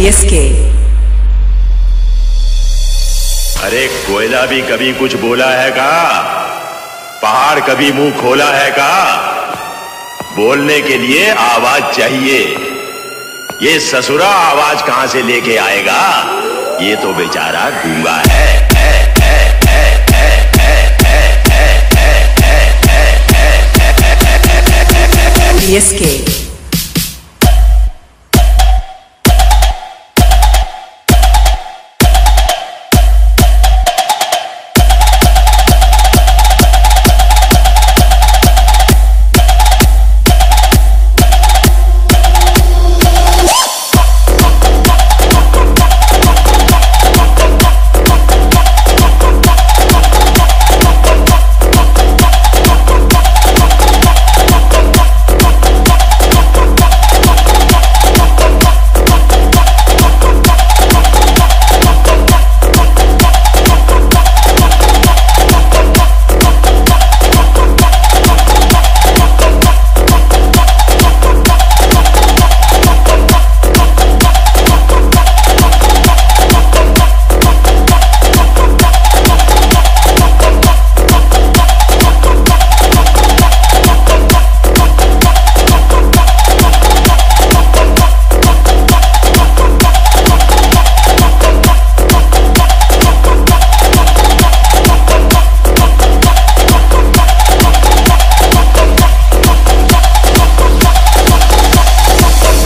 CSK अरे कोयला भी कभी कुछ बोला है का? पहाड़ कभी मुँह खोला है का? बोलने के लिए आवाज़ चाहिए। ये ससुरा आवाज़ कहाँ से लेके आएगा? ये तो बेचारा गूँगा है, है,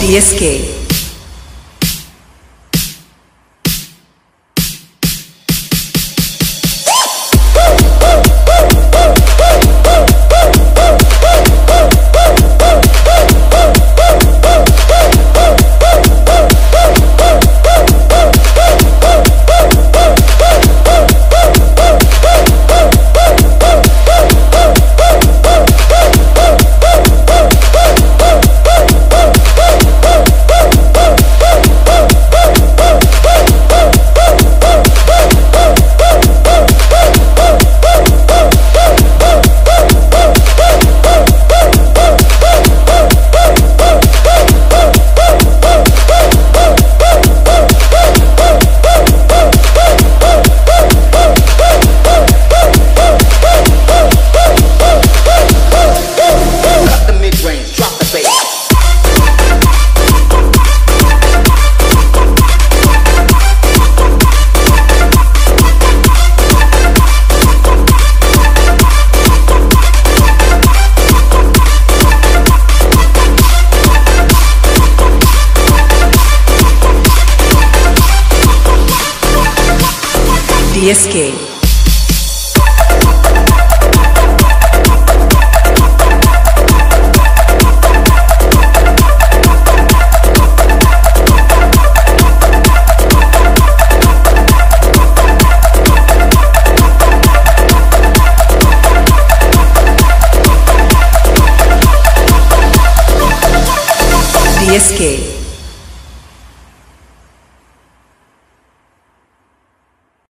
CSK. CSK. escape.